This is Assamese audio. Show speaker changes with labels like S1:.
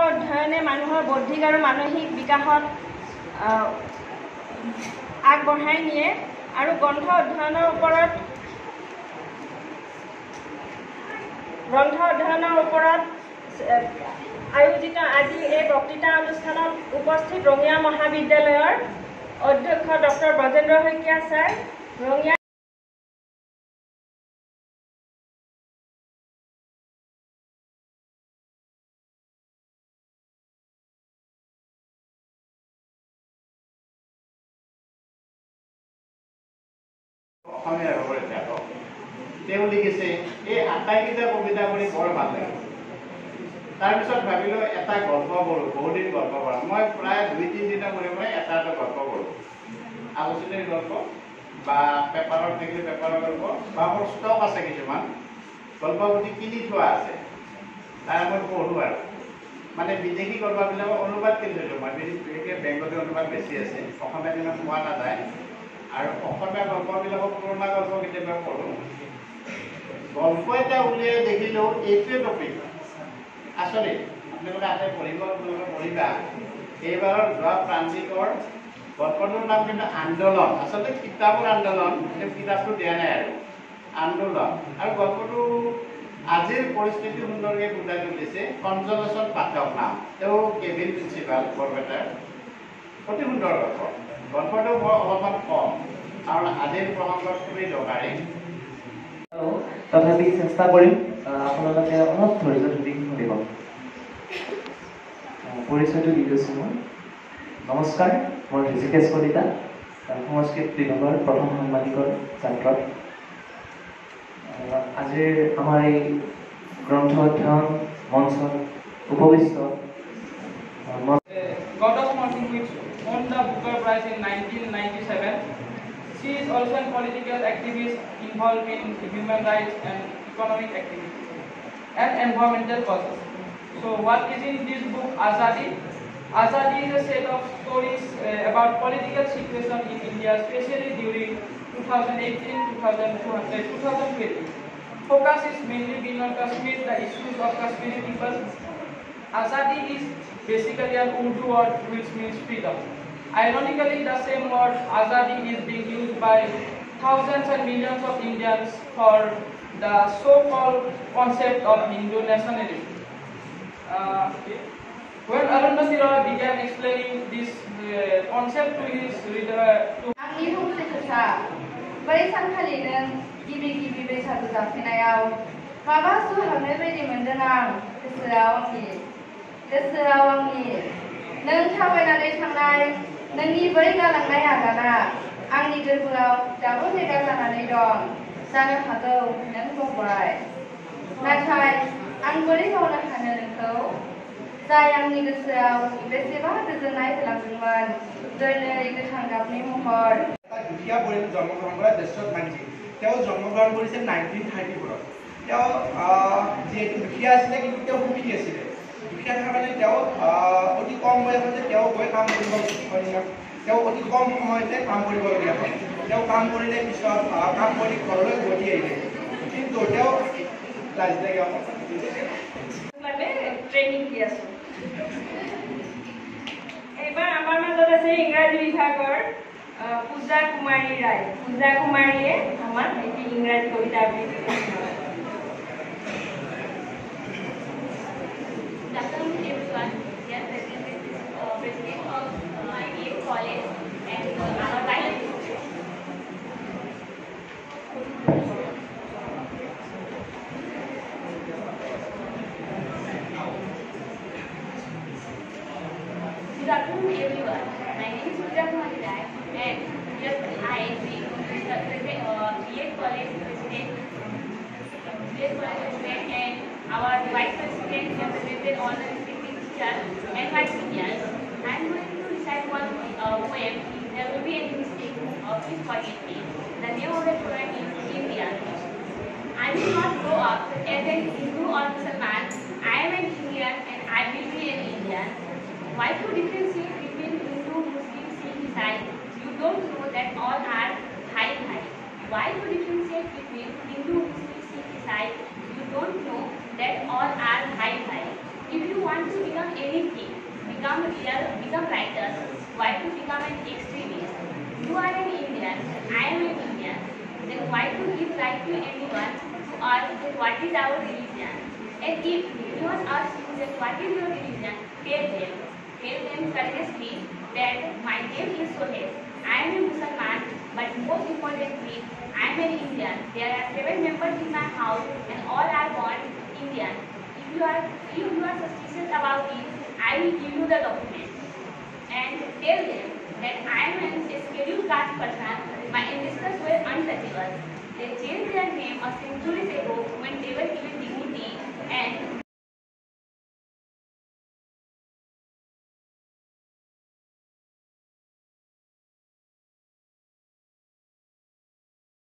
S1: অধ্যয়নে মানুহৰ বৌদ্ধিক আৰু মানসিক বিকাশত আগবঢ়াই নিয়ে আৰু গ্ৰন্থ অধ্যয়নৰ ওপৰত গ্ৰন্থ অধ্যয়নৰ ওপৰত আয়োজিত আজি এই বক্তৃতা অনুষ্ঠানত উপস্থিত ৰঙিয়া মহাবিদ্যালয়ৰ অধ্যক্ষ ডক্টৰ ব্ৰজেন্দ্ৰ শইকীয়া ছাৰ ৰঙিয়া
S2: অসমীয়া ৰবৰ লেখক তেওঁ লিখিছে এই আটাইকেইটা কবিতা পঢ়ি বৰ ভাল লাগে তাৰপিছত ভাবিলোঁ এটা গল্প পঢ়োঁ বহুদিন গল্প পঢ়া মই প্ৰায় দুই তিনিদিনৰ মূৰে মূৰে এটা এটা গল্প পঢ়োঁ আলোচনীৰ গল্প বা পেপাৰত থাকিলে পেপাৰৰ গল্প বা মোৰ ষ্টক আছে কিছুমান গল্প পুথি কিনি থোৱা আছে তাৰ মই পঢ়োঁ আৰু মানে বিদেশী গল্পবিলাকৰ অনুবাদ কিনি থৈছোঁ মই বিশেষকৈ বেংগলী অনুবাদ বেছি আছে অসমীয়াত ইমান পোৱা নাযায় আৰু অসমীয়া গল্পবিলাকৰ পুৰণা গল্প কেতিয়াবা পঢ়োঁ। গল্প এটা উলিয়াই দেখিলেও এইটোৱে টপিক। আচৰিত আপোনালোকে আগে পঢ়িব আপোনালোকে পঢ়িবা এইবাৰৰ যোৱা প্ৰান্তিকৰ গল্পটোৰ নাম কিন্তু আন্দোলন। আচলতে কিতাপৰ আন্দোলন সেই কিতাপটো দিয়া নাই আৰু। আন্দোলন। আৰু গল্পটো আজিৰ পৰিস্থিতি সুন্দৰকৈ ফুটাই তুলিছে কঞ্জলেশ্যন পাঠক নাম। তেওঁ কেভিন প্ৰিন্সিপাল বৰপেটাৰ। অতি সুন্দৰ গল্প। গল্পটো বৰ অলপমান কম কাৰণ আজিৰ প্ৰসংগত খুবেই দৰকাৰী
S3: তথাপি চেষ্টা কৰিম আপোনালোকে অলপ ধৈৰ্য ধৰি শুনিব পৰিচয়টো দি দিছোঁ মই। নমস্কাৰ মই ঋষিকেশ কলিতা সংস্কৃত বিভাগৰ প্ৰথম সাংবাদিকৰ ছাত্ৰ আজিৰ আমাৰ এই গ্ৰন্থ অধ্যয়ন মঞ্চত উপবিষ্ট
S4: the Booker Prize in 1997. She is also a political activist involved in human rights and economic activities and environmental causes. So what is in this book Azadi? Azadi is a set of stories uh, about political situation in India, especially during 2018-2020. Focus is mainly been on Kashmir, the issues of Kashmiri people, Azadi is basically an Urdu word which means freedom. Ironically, the same word Azadi is being used by thousands and millions of Indians for the so-called concept of Hindu nationalism. Uh, when Arundhati Roy began explaining this uh, concept to his reader, to
S5: आंनि फंसे खोथा बै सानखालि नों गिबि गिबि बैसागु जाफैनायाव माबा सुहाबनाय बायदि मोनदों आं गोसोआव आंनि गोसोआव आंनि नों थाबायनानै थांनाय नोंनि बै गालांनाय आगाना आंनि गोरबोआव दाबो जायगा जानानै दं जानो हागौ नों बावबाय नाथाय आं बोरै बावनो हानो नोंखौ जाय आंनि गोसोआव बेसेबा गोजोननाय होलांदोंमोन गोरलै गोथां गाबनि महर
S6: এটা দুখীয়া পৰিয়ালত জন্মগ্ৰহণ কৰা দশৰথ মাঞ্জী তেওঁ জন্মগ্ৰহণ কৰিছিল নাইনটিন থাৰ্টি ফ'ৰত তেওঁ আহ, যিহেতু দুখীয়া আছিলে কিন্তু তেওঁ সুখী আছিলে কাৰণে তেওঁ অতি কম বয়সতে তেওঁ গৈ কাম কৰিব তেওঁ অতি কম সময়তে কাম কৰিবলগীয়া হয়। তেওঁ কাম কৰিলে পিছত কাম কৰি ঘৰলৈ উভতি আহিলে। কিন্তু তেওঁ
S1: এইবাৰ আমাৰ মাজত আছে ইংৰাজী বিভাগৰ পূজা কুমাৰী ৰায়। পূজা কুমাৰীয়ে আমাক এটি ইংৰাজী কবিতা আবৃত্তি
S7: Good afternoon, everyone. My name is Pooja Kumari and just I am the president, uh, BA college president Today's president and our vice president represented all the teachers and my seniors. I'm going to recite one uh. There will be any mistake. Please forgive me. The name of the poem is India. I will not grow up as an Hindu or Musliman. I am an Indian and I will be an Indian. Why to differentiate between Hindu, Muslim, Sikh, Isai? You don't know that all are Bhai Bhai. Why to differentiate between Hindu, Muslim, Sikh, Isai? You don't know that all are Bhai Bhai. If you want want to become anything, become real, become writer, why to become an extremist? You are an Indian, I am an Indian. Then why to give right to anyone to ask that what is our religion? And if you that what is your religion, tell them, tell them courageously that my name is Sohail. I am a Muslim, but most importantly, I am an Indian. There are seven members in my house and all are born Indian. If you are if you are suspicious about it, I will give you the document. And tell them that I am an scheduled caste person. My ancestors were untouchable. They changed their name a centuries ago when they were given dignity